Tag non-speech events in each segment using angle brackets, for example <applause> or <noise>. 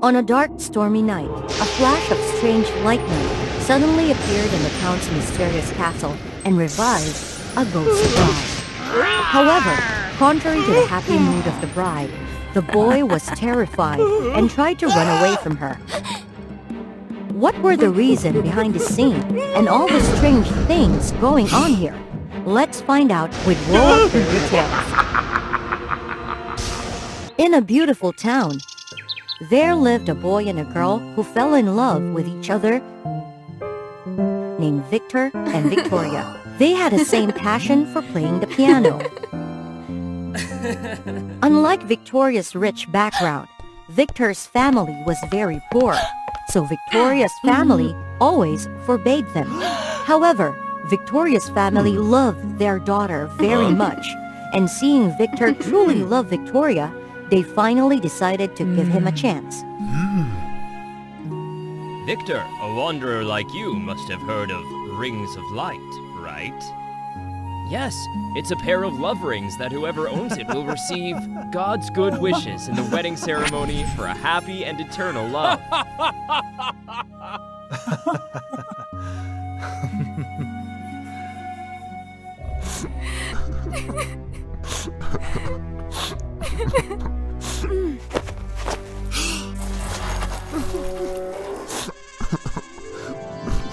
On a dark, stormy night, a flash of strange lightning suddenly appeared in the Count's mysterious castle and revived a ghost bride. However, contrary to the happy mood of the bride, the boy was terrified and tried to run away from her. What were the reason behind the scene and all the strange things going on here? Let's find out with Fairy <laughs> Tales. In a beautiful town, there lived a boy and a girl who fell in love with each other named Victor and Victoria. <laughs> They had the same passion for playing the piano. <laughs> Unlike Victoria's rich background, Victor's family was very poor, so Victoria's <gasps> hmm. family always forbade them. <gasps> However, Victoria's family hmm. loved their daughter very hmm. much, and seeing Victor <laughs> truly love Victoria, they finally decided to give him a chance. Victor, a wanderer like you must have heard of Rings of Light, right? Yes, it's a pair of love rings that whoever owns it will receive God's good wishes in the wedding ceremony for a happy and eternal love.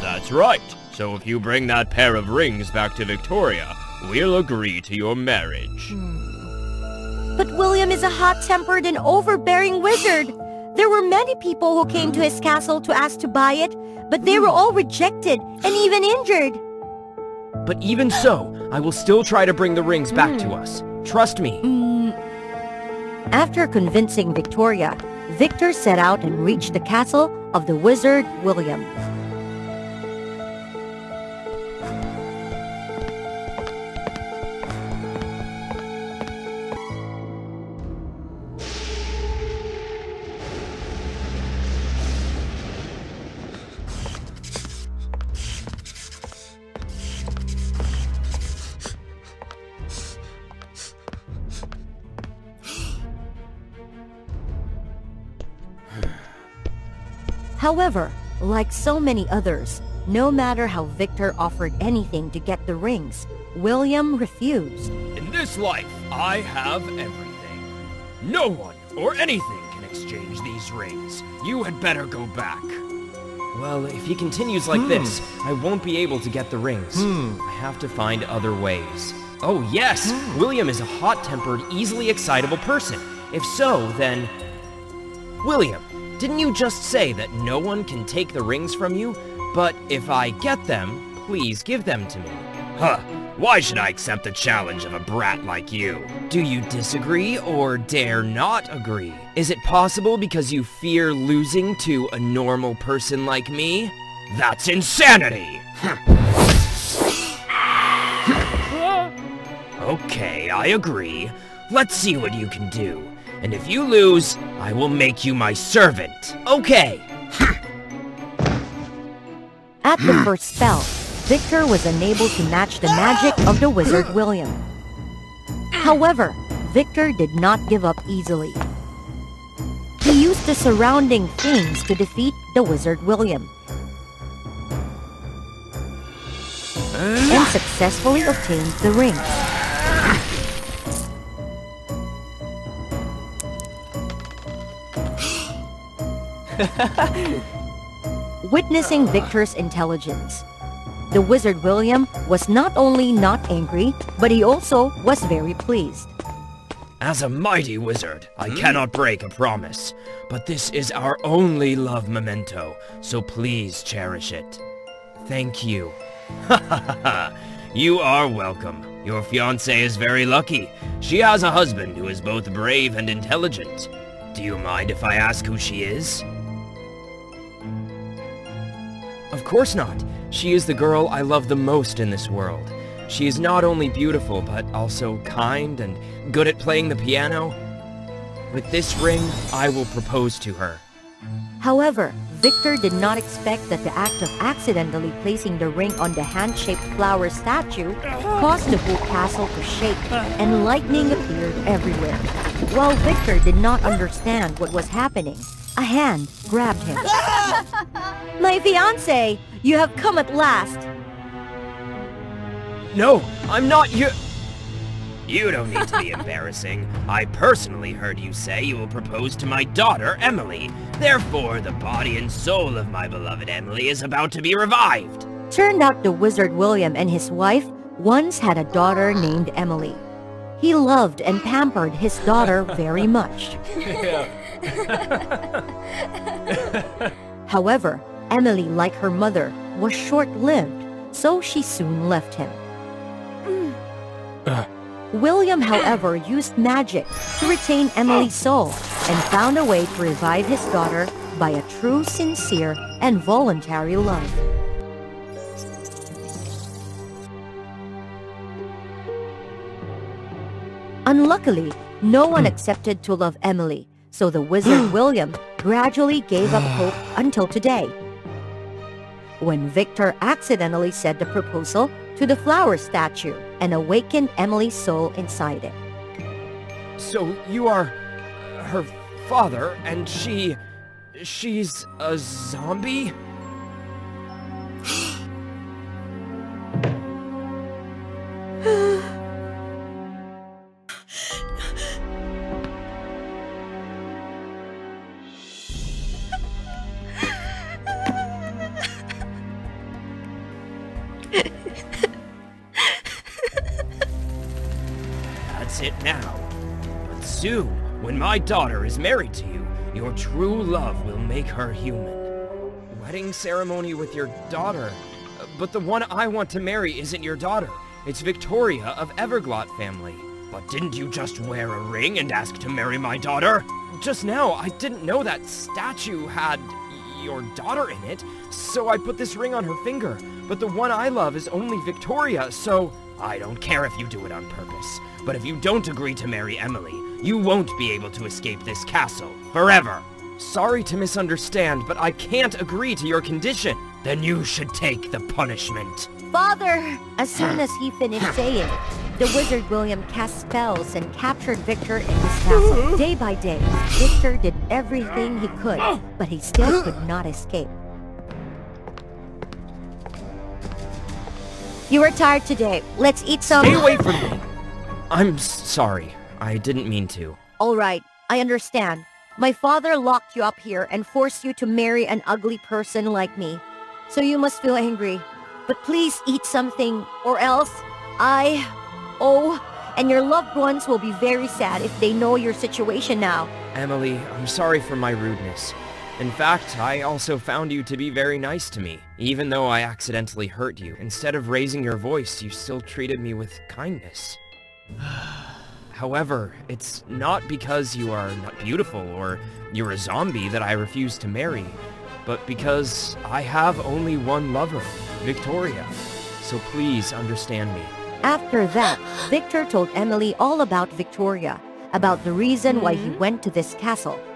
That's right. So if you bring that pair of rings back to Victoria, we'll agree to your marriage. Hmm. But William is a hot-tempered and overbearing wizard. There were many people who came to his castle to ask to buy it, but they were all rejected and even injured. But even so, I will still try to bring the rings back to hmm. us. Trust me. Hmm. After convincing Victoria, Victor set out and reached the castle of the wizard William. However, like so many others, no matter how Victor offered anything to get the rings, William refused. In this life, I have everything. No one or anything can exchange these rings. You had better go back. Well, if he continues like hmm. this, I won't be able to get the rings. Hmm. I have to find other ways. Oh, yes! Hmm. William is a hot-tempered, easily excitable person. If so, then... William, didn't you just say that no one can take the rings from you? But if I get them, please give them to me. Huh. Why should I accept the challenge of a brat like you? Do you disagree or dare not agree? Is it possible because you fear losing to a normal person like me? That's insanity! <gasps> okay, I agree. Let's see what you can do. And if you lose, I will make you my servant. Okay. <laughs> At the first spell, Victor was unable to match the magic of the wizard William. However, Victor did not give up easily. He used the surrounding things to defeat the wizard William and successfully obtained the rings. <laughs> Witnessing Victor's intelligence, the wizard William was not only not angry, but he also was very pleased. As a mighty wizard, I hmm? cannot break a promise. But this is our only love memento, so please cherish it. Thank you. Ha ha ha ha! You are welcome. Your fiancée is very lucky. She has a husband who is both brave and intelligent. Do you mind if I ask who she is? Course not. She is the girl I love the most in this world. She is not only beautiful, but also kind and good at playing the piano. With this ring, I will propose to her. However, Victor did not expect that the act of accidentally placing the ring on the hand-shaped flower statue caused the whole castle to shake and lightning appeared everywhere. While Victor did not understand what was happening, a hand grabbed him. <laughs> My fiancé, you have come at last. No, I'm not you. You don't need to be <laughs> embarrassing. I personally heard you say you will propose to my daughter, Emily. Therefore, the body and soul of my beloved Emily is about to be revived. Turned out the wizard William and his wife once had a daughter named Emily. He loved and pampered his daughter <laughs> very much. <laughs> However, Emily, like her mother, was short-lived, so she soon left him. Mm. William, however, used magic to retain Emily's soul and found a way to revive his daughter by a true, sincere, and voluntary love. Unluckily, no one hmm. accepted to love Emily, so the wizard <gasps> William gradually gave up <sighs> hope until today. When Victor accidentally said the proposal to the flower statue and awakened Emily's soul inside it. So you are her father, and she... she's a zombie? Now. But soon, when my daughter is married to you, your true love will make her human. Wedding ceremony with your daughter? But the one I want to marry isn't your daughter. It's Victoria of Everglot family. But didn't you just wear a ring and ask to marry my daughter? Just now, I didn't know that statue had your daughter in it, so I put this ring on her finger. But the one I love is only Victoria, so I don't care if you do it on purpose. But if you don't agree to marry Emily, you won't be able to escape this castle forever. Sorry to misunderstand, but I can't agree to your condition. Then you should take the punishment. Father! As soon as he finished saying it, the wizard William cast spells and captured Victor in his castle. <laughs> Day by day, Victor did everything he could, but he still could not escape. You are tired today. Let's eat some... Stay away from me! I'm sorry. I didn't mean to. All right, I understand. My father locked you up here and forced you to marry an ugly person like me. So you must feel angry. But please eat something, or else I... Oh, and your loved ones will be very sad if they know your situation now. Emily, I'm sorry for my rudeness. In fact, I also found you to be very nice to me. Even though I accidentally hurt you, instead of raising your voice, you still treated me with kindness. <sighs> However, it's not because you are not beautiful or you're a zombie that I refuse to marry, but because I have only one lover, Victoria. So please understand me. After that, Victor told Emily all about Victoria, about the reason why he hmm? went to this castle. <sighs>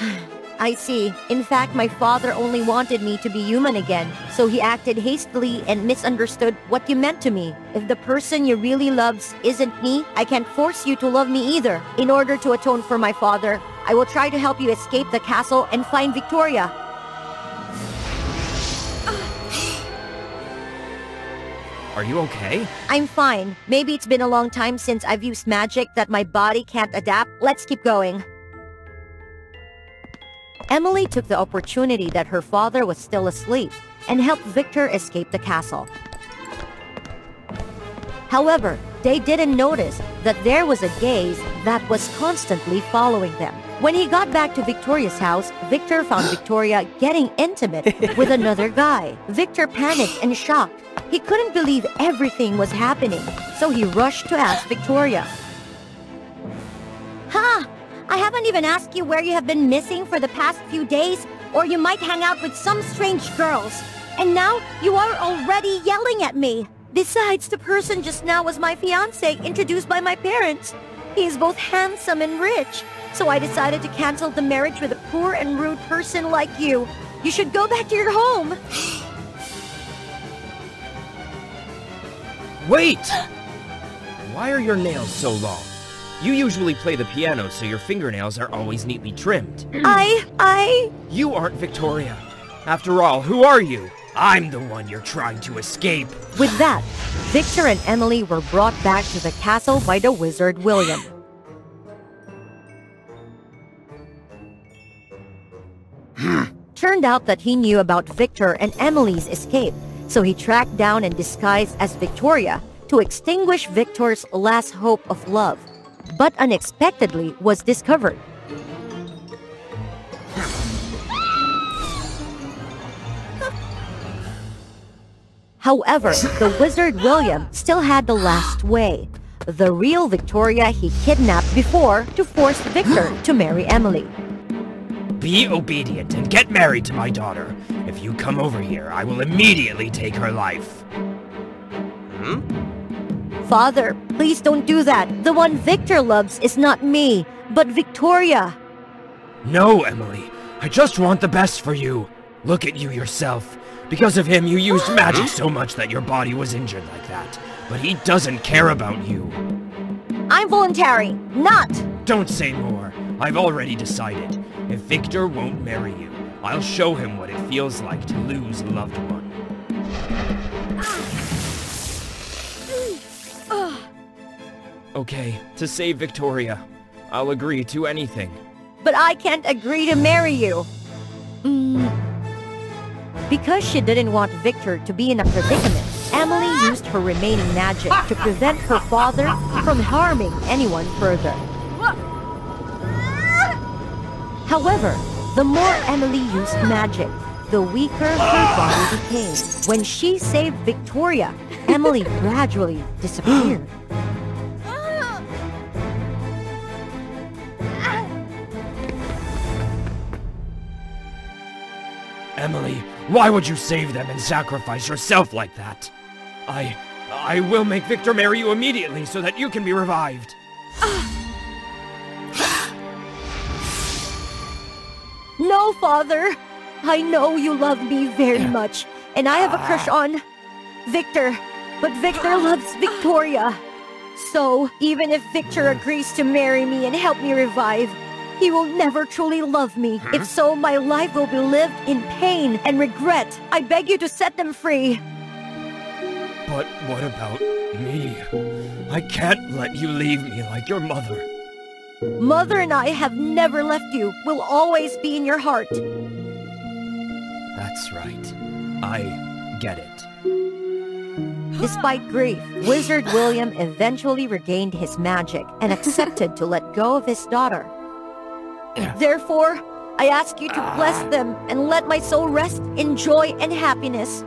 <sighs> I see. In fact, my father only wanted me to be human again, so he acted hastily and misunderstood what you meant to me. If the person you really loves isn't me, I can't force you to love me either. In order to atone for my father, I will try to help you escape the castle and find Victoria. <gasps> Are you okay? I'm fine. Maybe it's been a long time since I've used magic that my body can't adapt. Let's keep going. Emily took the opportunity that her father was still asleep and helped Victor escape the castle. However, they didn't notice that there was a gaze that was constantly following them. When he got back to Victoria's house, Victor found <gasps> Victoria getting intimate with another guy. Victor panicked and shocked. He couldn't believe everything was happening, so he rushed to ask Victoria. Ha! I haven't even asked you where you have been missing for the past few days, or you might hang out with some strange girls. And now you are already yelling at me. Besides, the person just now was my fiance, introduced by my parents. He is both handsome and rich, so I decided to cancel the marriage with a poor and rude person like you. You should go back to your home. Wait! <gasps> Why are your nails so long? You usually play the piano, so your fingernails are always neatly trimmed. I... I... You aren't Victoria. After all, who are you? I'm the one you're trying to escape. With that, Victor and Emily were brought back to the castle by the wizard William. Hmm. Turned out that he knew about Victor and Emily's escape, so he tracked down and disguised as Victoria to extinguish Victor's last hope of love, but unexpectedly was discovered. However, the wizard William still had the last way. The real Victoria he kidnapped before to force Victor <gasps> to marry Emily. Be obedient and get married to my daughter. If you come over here, I will immediately take her life. Hmm? Father, please don't do that. The one Victor loves is not me, but Victoria. No, Emily. I just want the best for you. Look at you yourself. Because of him, you used magic so much that your body was injured like that. But he doesn't care about you. I'm voluntary, not! Don't say more. I've already decided. If Victor won't marry you, I'll show him what it feels like to lose a loved one. Okay, to save Victoria, I'll agree to anything. But I can't agree to marry you. Mm. Because she didn't want Victor to be in a predicament, Emily used her remaining magic to prevent her father from harming anyone further. However, the more Emily used magic, the weaker her body became. When she saved Victoria, Emily gradually disappeared. <gasps> <gasps> <gasps> Emily, why would you save them and sacrifice yourself like that? I... I will make Victor marry you immediately so that you can be revived. <sighs> no, father. I know you love me very much, and I have a crush ah. on Victor. But Victor loves Victoria. So, even if Victor mm. agrees to marry me and help me revive, he will never truly love me. Huh? If so, my life will be lived in pain and regret. I beg you to set them free. But what about me? I can't let you leave me like your mother. Mother and I have never left you. We'll always be in your heart. That's right. I get it. Despite grief, Wizard William eventually regained his magic and accepted to let go of his daughter. Therefore, I ask you to ah. bless them and let my soul rest in joy and happiness.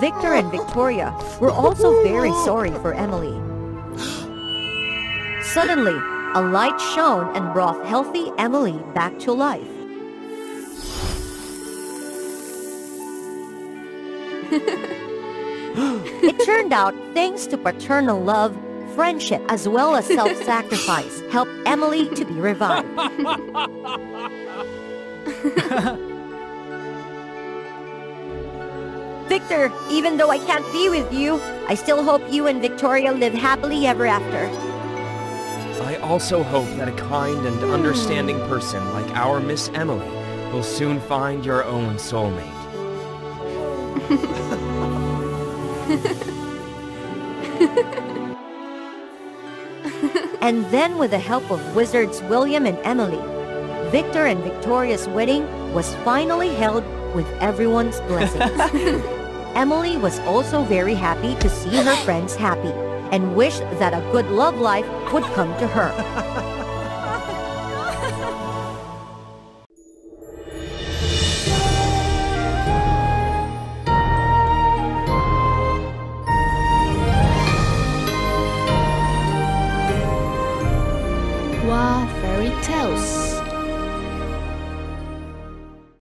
Victor and Victoria were also very sorry for Emily. Suddenly, a light shone and brought healthy Emily back to life. <laughs> it turned out, thanks to paternal love, friendship, as well as self-sacrifice, <laughs> helped Emily to be revived. <laughs> Victor, even though I can't be with you, I still hope you and Victoria live happily ever after. I also hope that a kind and understanding hmm. person like our Miss Emily will soon find your own soulmate. <laughs> and then with the help of wizards William and Emily, Victor and Victoria's wedding was finally held with everyone's blessings. <laughs> Emily was also very happy to see her friends happy and wished that a good love life would come to her. <laughs>